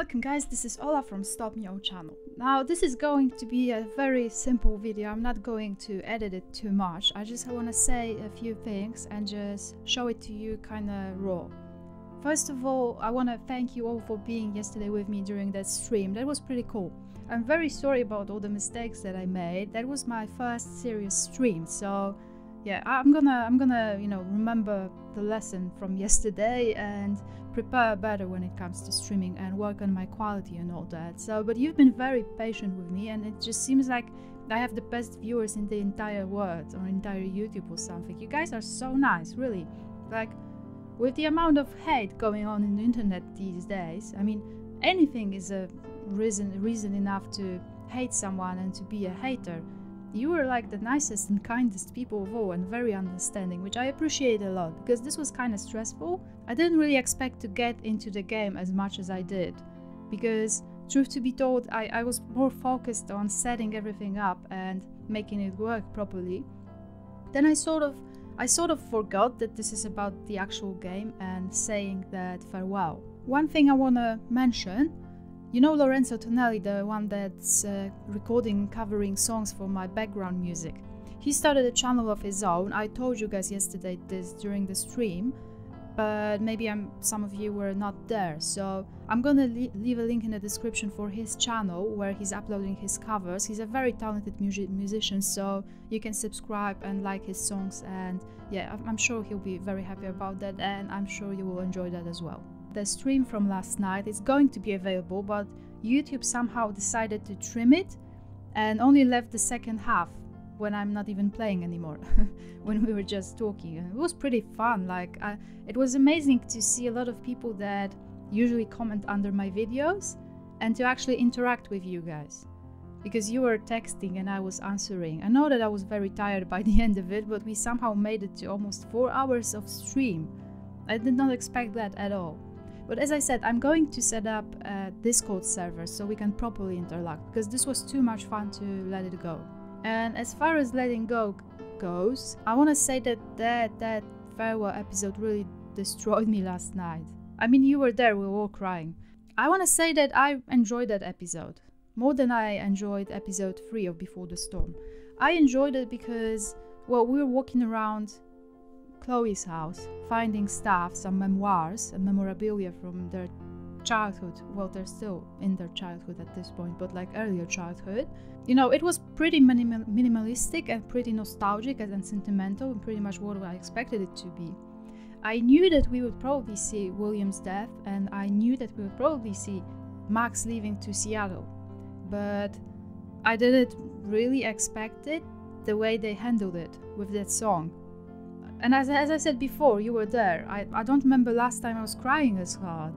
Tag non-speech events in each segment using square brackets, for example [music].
Welcome guys, this is Ola from Stop Meow channel. Now this is going to be a very simple video, I'm not going to edit it too much. I just want to say a few things and just show it to you kinda raw. First of all, I want to thank you all for being yesterday with me during that stream, that was pretty cool. I'm very sorry about all the mistakes that I made, that was my first serious stream, so yeah, I'm gonna, I'm gonna, you know, remember the lesson from yesterday and prepare better when it comes to streaming and work on my quality and all that. So, but you've been very patient with me, and it just seems like I have the best viewers in the entire world or entire YouTube or something. You guys are so nice, really. Like, with the amount of hate going on in the internet these days, I mean, anything is a reason reason enough to hate someone and to be a hater. You were like the nicest and kindest people of all and very understanding, which I appreciate a lot because this was kind of stressful. I didn't really expect to get into the game as much as I did because, truth to be told, I, I was more focused on setting everything up and making it work properly. Then I sort of I sort of forgot that this is about the actual game and saying that farewell. One thing I want to mention you know Lorenzo Tonelli, the one that's uh, recording covering songs for my background music. He started a channel of his own. I told you guys yesterday this during the stream, but maybe I'm, some of you were not there. So I'm gonna leave a link in the description for his channel where he's uploading his covers. He's a very talented music musician, so you can subscribe and like his songs. And yeah, I'm sure he'll be very happy about that, and I'm sure you will enjoy that as well the stream from last night is going to be available, but YouTube somehow decided to trim it and only left the second half when I'm not even playing anymore, [laughs] when we were just talking. It was pretty fun. Like, uh, it was amazing to see a lot of people that usually comment under my videos and to actually interact with you guys. Because you were texting and I was answering. I know that I was very tired by [laughs] the end of it, but we somehow made it to almost four hours of stream. I did not expect that at all. But as I said, I'm going to set up a Discord server so we can properly interlock because this was too much fun to let it go. And as far as letting go goes, I want to say that that, that farewell episode really destroyed me last night. I mean, you were there, we were all crying. I want to say that I enjoyed that episode more than I enjoyed episode 3 of Before the Storm. I enjoyed it because, well, we were walking around Chloe's house, finding stuff, some memoirs and memorabilia from their childhood. Well, they're still in their childhood at this point, but like earlier childhood. You know, it was pretty minimal- minimalistic and pretty nostalgic and sentimental, and pretty much what I expected it to be. I knew that we would probably see William's death, and I knew that we would probably see Max leaving to Seattle, but I didn't really expect it the way they handled it with that song. And as, as I said before, you were there. I, I don't remember last time I was crying as hard.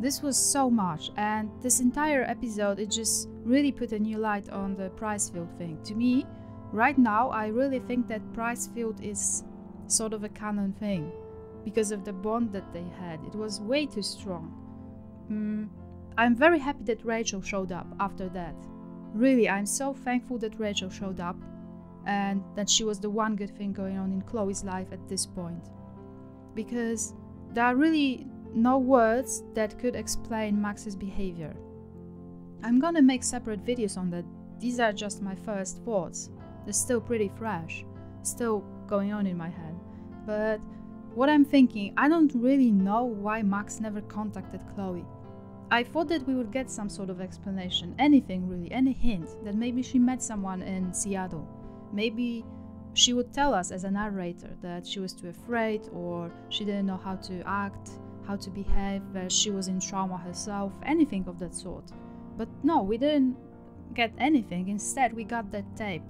This was so much, and this entire episode, it just really put a new light on the Pricefield thing. To me, right now, I really think that Pricefield is sort of a canon thing because of the bond that they had. It was way too strong. Mm, I'm very happy that Rachel showed up after that. Really, I'm so thankful that Rachel showed up and that she was the one good thing going on in Chloe's life at this point. Because there are really no words that could explain Max's behavior. I'm gonna make separate videos on that. These are just my first thoughts. They're still pretty fresh, still going on in my head. But what I'm thinking, I don't really know why Max never contacted Chloe. I thought that we would get some sort of explanation, anything really, any hint that maybe she met someone in Seattle Maybe she would tell us as a narrator that she was too afraid or she didn't know how to act, how to behave, that she was in trauma herself, anything of that sort. But no, we didn't get anything. Instead, we got that tape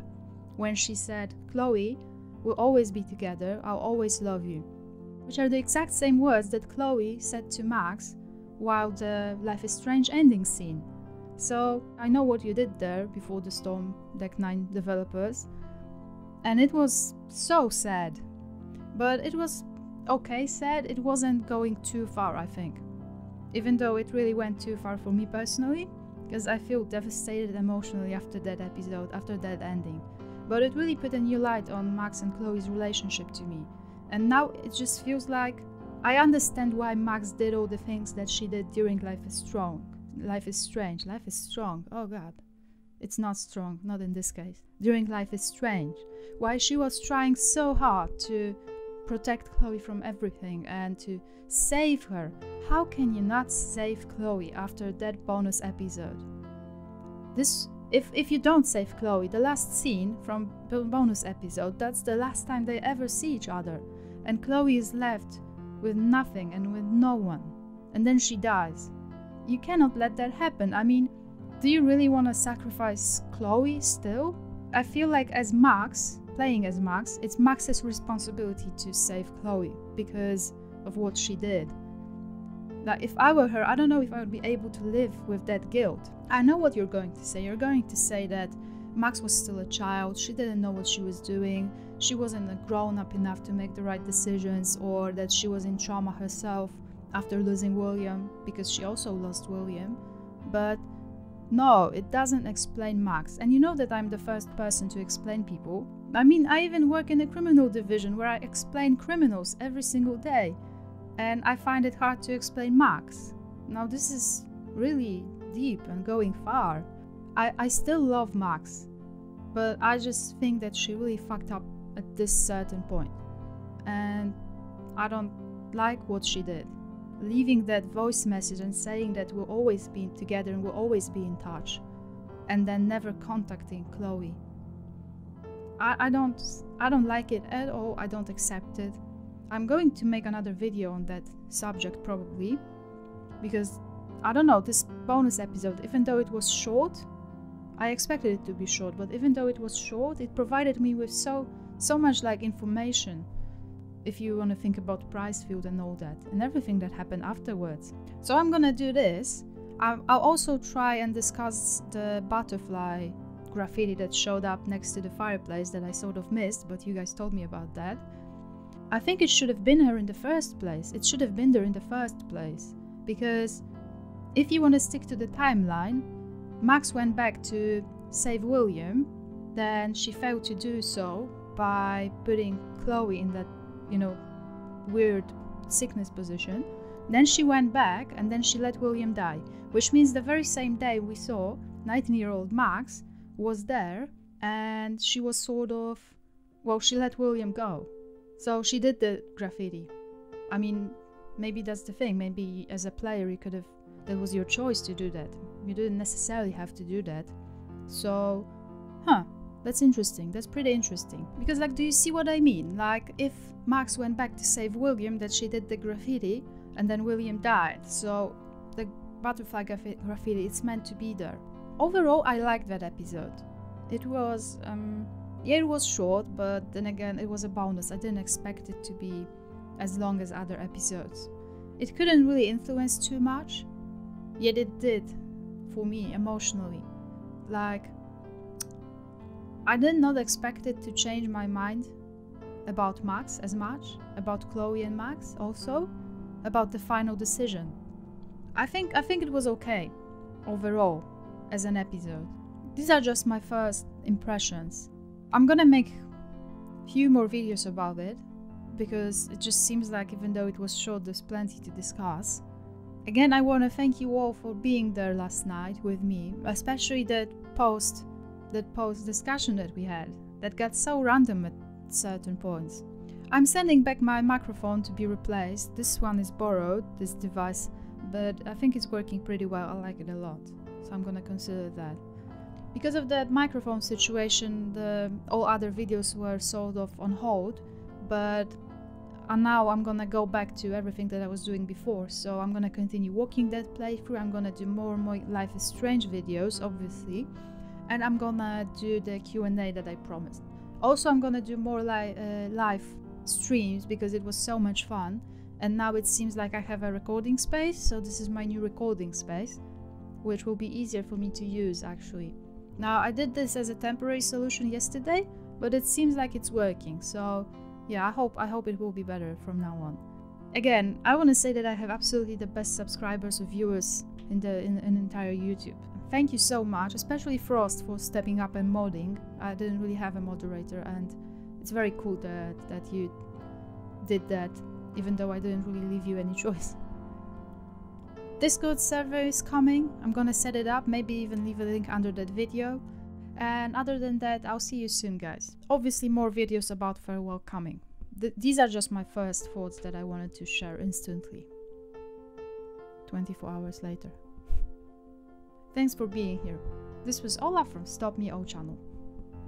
when she said, Chloe, we'll always be together, I'll always love you. Which are the exact same words that Chloe said to Max while the Life is Strange ending scene. So I know what you did there before the Storm Deck 9 developers and it was so sad. But it was okay sad, it wasn't going too far, I think. Even though it really went too far for me personally, because I feel devastated emotionally after that episode, after that ending. But it really put a new light on Max and Chloe's relationship to me. And now it just feels like I understand why Max did all the things that she did during Life is Strong. Life is strange. Life is strong. Oh god. It's not strong, not in this case. During Life is Strange, while she was trying so hard to protect Chloe from everything and to save her, how can you not save Chloe after that bonus episode? This if if you don't save Chloe, the last scene from bonus episode, that's the last time they ever see each other. And Chloe is left with nothing and with no one. And then she dies. You cannot let that happen. I mean, do you really want to sacrifice Chloe still? I feel like as Max, playing as Max, it's Max's responsibility to save Chloe because of what she did. Like if I were her, I don't know if I would be able to live with that guilt. I know what you're going to say. You're going to say that Max was still a child, she didn't know what she was doing, she wasn't grown up enough to make the right decisions, or that she was in trauma herself after losing William because she also lost William. But no, it doesn't explain Max. And you know that I'm the first person to explain people. I mean, I even work in a criminal division where I explain criminals every single day. And I find it hard to explain Max. Now, this is really deep and going far. I, I still love Max, but I just think that she really fucked up at this certain point. And I don't like what she did leaving that voice message and saying that we'll always be together and we'll always be in touch, and then never contacting Chloe. I, I don't I don't like it at all. I don't accept it. I'm going to make another video on that subject probably because I don't know this bonus episode even though it was short I expected it to be short but even though it was short it provided me with so so much like information if you want to think about Pricefield and all that, and everything that happened afterwards. So I'm gonna do this. I'll, I'll also try and discuss the butterfly graffiti that showed up next to the fireplace that I sort of missed, but you guys told me about that. I think it should have been her in the first place. It should have been there in the first place. Because if you want to stick to the timeline, Max went back to save William, then she failed to do so by putting Chloe in that you know, weird sickness position. Then she went back and then she let William die, which means the very same day we saw 19 year old Max was there and she was sort of, well, she let William go. So she did the graffiti. I mean, maybe that's the thing. Maybe as a player, you could have, that was your choice to do that. You didn't necessarily have to do that. So, huh, that's interesting. That's pretty interesting. Because, like, do you see what I mean? Like, if Max went back to save William, that she did the graffiti, and then William died. So, the butterfly graffiti, it's meant to be there. Overall, I liked that episode. It was, um, yeah, it was short, but then again, it was a bonus. I didn't expect it to be as long as other episodes. It couldn't really influence too much, yet it did for me emotionally. Like, I did not expect it to change my mind about Max as much, about Chloe and Max also, about the final decision. I think I think it was okay overall as an episode. These are just my first impressions. I'm gonna make a few more videos about it because it just seems like even though it was short there's plenty to discuss. Again, I want to thank you all for being there last night with me, especially that post that post discussion that we had that got so random at certain points. I'm sending back my microphone to be replaced. This one is borrowed, this device, but I think it's working pretty well. I like it a lot, so I'm gonna consider that. Because of that microphone situation, the, all other videos were sort of on hold, but and uh, now I'm gonna go back to everything that I was doing before. So I'm gonna continue walking that playthrough. I'm gonna do more and more Life is Strange videos, obviously and I'm gonna do the Q&A that I promised. Also, I'm gonna do more li uh, live streams because it was so much fun and now it seems like I have a recording space, so this is my new recording space, which will be easier for me to use actually. Now, I did this as a temporary solution yesterday, but it seems like it's working, so yeah, I hope I hope it will be better from now on. Again, I want to say that I have absolutely the best subscribers or viewers in the in, in entire YouTube. Thank you so much, especially Frost for stepping up and modding. I didn't really have a moderator and it's very cool that, that you did that, even though I didn't really leave you any [laughs] choice. Discord server is coming. I'm gonna set it up, maybe even leave a link under that video. And other than that, I'll see you soon, guys. Obviously, more videos about farewell coming. Th these are just my first thoughts that I wanted to share instantly. 24 hours later. Thanks for being here. This was Ola from Stop Me O channel.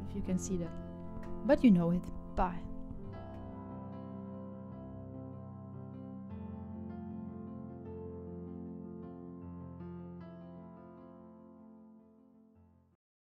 If you can see that. But you know it. Bye.